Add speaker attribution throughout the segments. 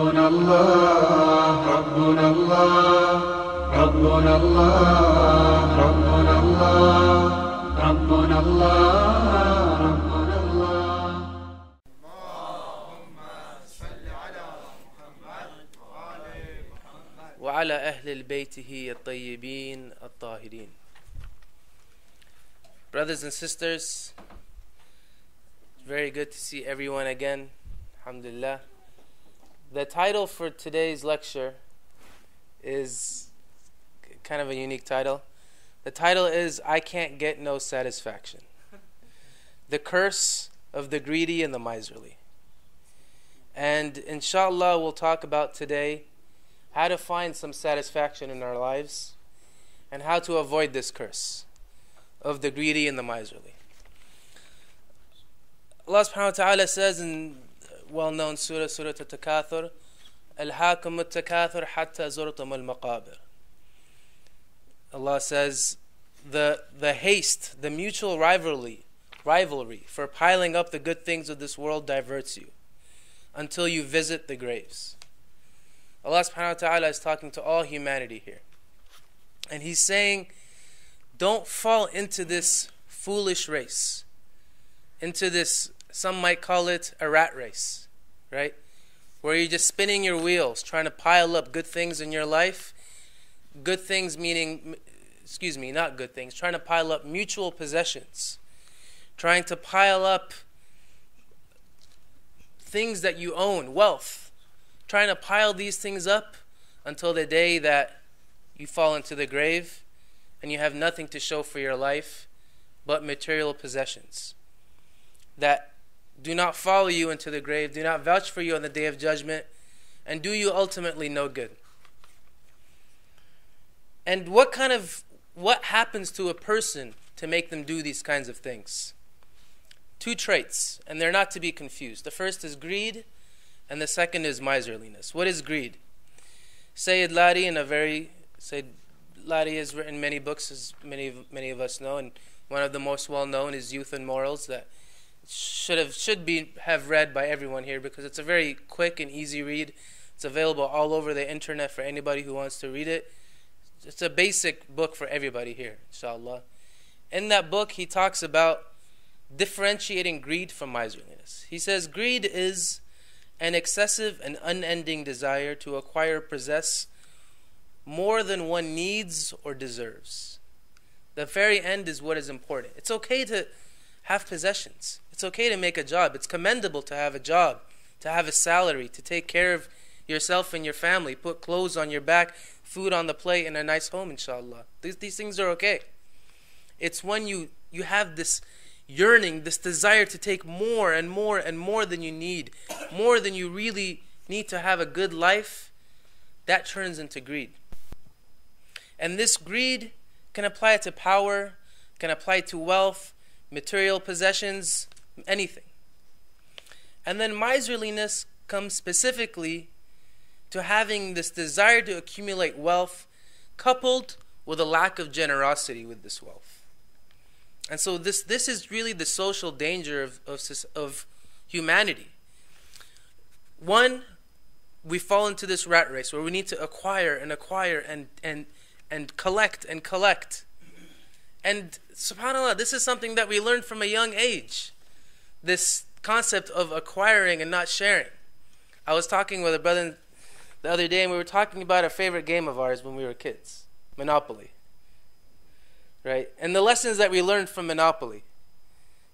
Speaker 1: ربنا الله ربنا الله ربنا الله ربنا الله ربنا الله ربنا الله
Speaker 2: وعلى أهل بيته الطيبين الطاهرين Brothers and sisters, very good to see everyone again. Alhamdulillah. The title for today's lecture is kind of a unique title. The title is I Can't Get No Satisfaction. The Curse of the Greedy and the Miserly. And inshallah, we'll talk about today how to find some satisfaction in our lives and how to avoid this curse of the greedy and the miserly. Allah subhanahu wa ta'ala says in well known surah, Surah Al-Takathur, Al-Hakum al-Takathur hatta zurtum al-maqabir. Allah says, the, the haste, the mutual rivalry, rivalry for piling up the good things of this world diverts you until you visit the graves. Allah subhanahu wa ta'ala is talking to all humanity here. And He's saying, don't fall into this foolish race, into this, some might call it a rat race, right? Where you're just spinning your wheels, trying to pile up good things in your life. Good things meaning, excuse me, not good things, trying to pile up mutual possessions, trying to pile up things that you own, wealth, trying to pile these things up until the day that you fall into the grave and you have nothing to show for your life but material possessions that do not follow you into the grave, do not vouch for you on the day of judgment, and do you ultimately no good. And what kind of what happens to a person to make them do these kinds of things? Two traits, and they're not to be confused. The first is greed, and the second is miserliness. What is greed? Sayyid Lari, in a very Sayyid Lari has written many books, as many of, many of us know, and one of the most well known is Youth and Morals that should have should be have read by everyone here because it's a very quick and easy read. It's available all over the internet for anybody who wants to read it. It's a basic book for everybody here, inshallah. In that book, he talks about differentiating greed from miserliness. He says greed is an excessive and unending desire to acquire, possess more than one needs or deserves. The very end is what is important. It's okay to have possessions. It's okay to make a job. It's commendable to have a job, to have a salary, to take care of yourself and your family, put clothes on your back, food on the plate, and a nice home, inshallah. These, these things are okay. It's when you, you have this yearning, this desire to take more and more and more than you need, more than you really need to have a good life, that turns into greed. And this greed can apply to power, can apply to wealth, material possessions, anything. And then miserliness comes specifically to having this desire to accumulate wealth coupled with a lack of generosity with this wealth. And so this, this is really the social danger of, of, of humanity. One, we fall into this rat race where we need to acquire and acquire and, and, and collect and collect. And subhanAllah, this is something that we learned from a young age. This concept of acquiring and not sharing. I was talking with a brother the other day and we were talking about a favorite game of ours when we were kids Monopoly. Right? And the lessons that we learned from Monopoly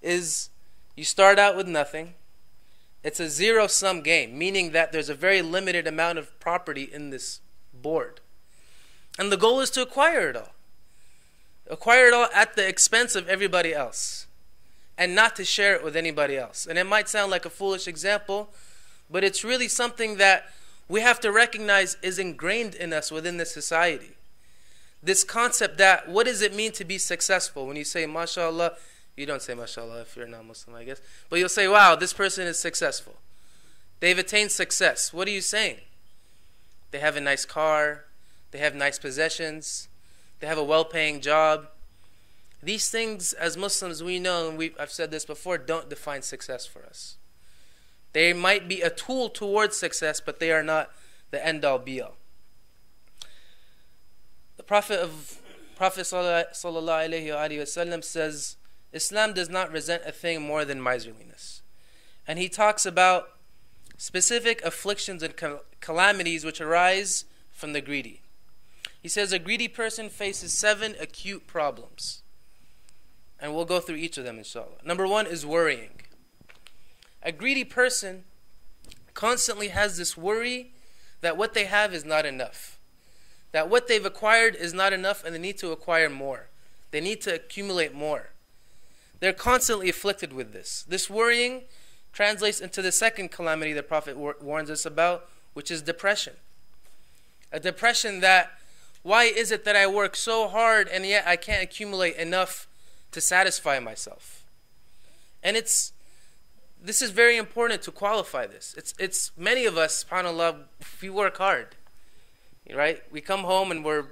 Speaker 2: is you start out with nothing. It's a zero sum game, meaning that there's a very limited amount of property in this board. And the goal is to acquire it all. Acquire it all at the expense of everybody else. And not to share it with anybody else. And it might sound like a foolish example, but it's really something that we have to recognize is ingrained in us within this society. This concept that what does it mean to be successful? When you say mashallah, you don't say mashallah if you're not Muslim, I guess. But you'll say, wow, this person is successful. They've attained success. What are you saying? They have a nice car, they have nice possessions, they have a well paying job. These things, as Muslims, we know, and we, I've said this before, don't define success for us. They might be a tool towards success, but they are not the end all be all. The Prophet of Prophet sallallahu says, Islam does not resent a thing more than miserliness. And he talks about specific afflictions and calamities which arise from the greedy. He says a greedy person faces seven acute problems. And we'll go through each of them, inshallah. Number one is worrying. A greedy person constantly has this worry that what they have is not enough, that what they've acquired is not enough, and they need to acquire more. They need to accumulate more. They're constantly afflicted with this. This worrying translates into the second calamity the Prophet warns us about, which is depression. A depression that, why is it that I work so hard and yet I can't accumulate enough to satisfy myself. And it's this is very important to qualify this. It's it's many of us, subhanAllah, we work hard. Right? We come home and we're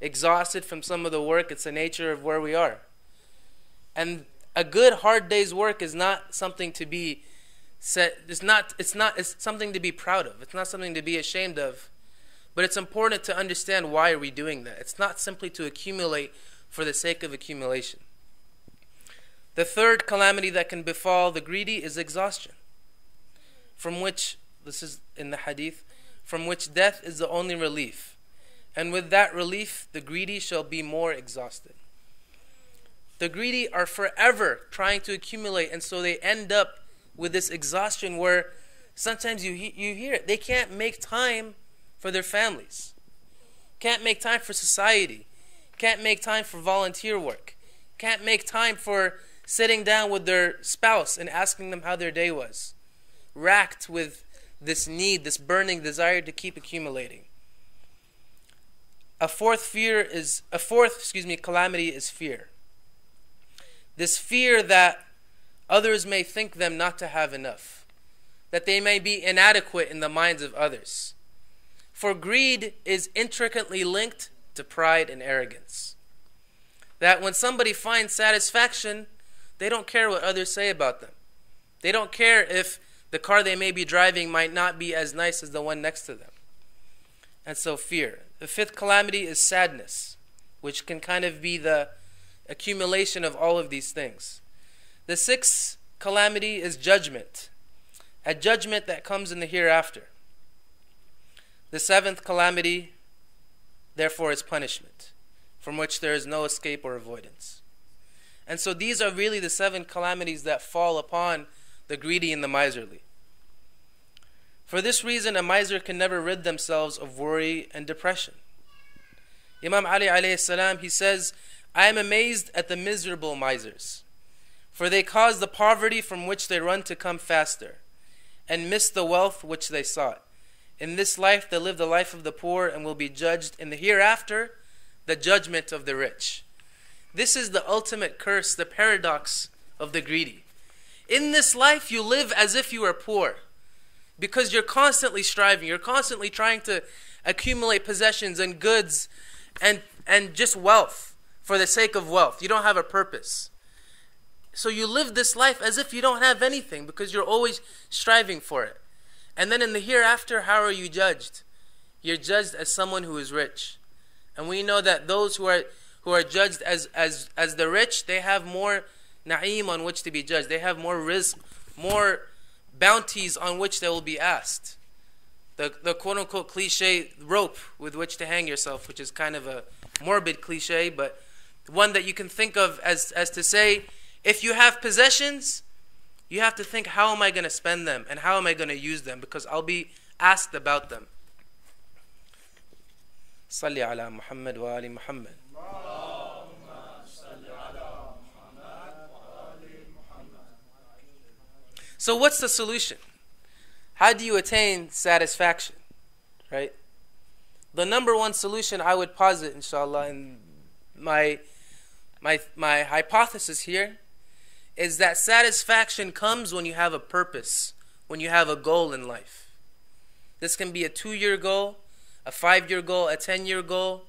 Speaker 2: exhausted from some of the work. It's the nature of where we are. And a good hard day's work is not something to be said it's not it's not it's something to be proud of. It's not something to be ashamed of. But it's important to understand why are we doing that. It's not simply to accumulate for the sake of accumulation. The third calamity that can befall the greedy is exhaustion, from which, this is in the hadith, from which death is the only relief. And with that relief, the greedy shall be more exhausted. The greedy are forever trying to accumulate, and so they end up with this exhaustion where sometimes you, you hear it. They can't make time for their families, can't make time for society, can't make time for volunteer work, can't make time for sitting down with their spouse and asking them how their day was, racked with this need, this burning desire to keep accumulating. A fourth fear is a fourth, excuse me, calamity is fear. This fear that others may think them not to have enough, that they may be inadequate in the minds of others. For greed is intricately linked to pride and arrogance. That when somebody finds satisfaction they don't care what others say about them. They don't care if the car they may be driving might not be as nice as the one next to them. And so, fear. The fifth calamity is sadness, which can kind of be the accumulation of all of these things. The sixth calamity is judgment, a judgment that comes in the hereafter. The seventh calamity, therefore, is punishment, from which there is no escape or avoidance. And so these are really the seven calamities that fall upon the greedy and the miserly. For this reason, a miser can never rid themselves of worry and depression. Imam Ali alayhi salam, he says, I am amazed at the miserable misers, for they cause the poverty from which they run to come faster, and miss the wealth which they sought. In this life they live the life of the poor and will be judged in the hereafter, the judgment of the rich. This is the ultimate curse, the paradox of the greedy. In this life, you live as if you are poor because you're constantly striving, you're constantly trying to accumulate possessions and goods and, and just wealth for the sake of wealth. You don't have a purpose. So you live this life as if you don't have anything because you're always striving for it. And then in the hereafter, how are you judged? You're judged as someone who is rich. And we know that those who are who are judged as, as, as the rich, they have more na'im on which to be judged. They have more rizq, more bounties on which they will be asked. The, the quote unquote cliche rope with which to hang yourself, which is kind of a morbid cliche, but one that you can think of as, as to say, if you have possessions, you have to think, how am I going to spend them and how am I going to use them? Because I'll be asked about them. صلي على محمد وآل محمد So, what's the solution? How do you attain satisfaction? Right? The number one solution I would posit, inshallah, and my, my, my hypothesis here is that satisfaction comes when you have a purpose, when you have a goal in life. This can be a two year goal, a five year goal, a 10 year goal,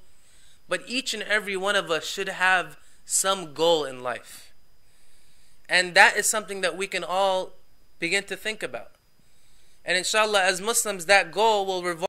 Speaker 2: but each and every one of us should have some goal in life. And that is something that we can all begin to think about. And inshallah, as Muslims, that goal will revolve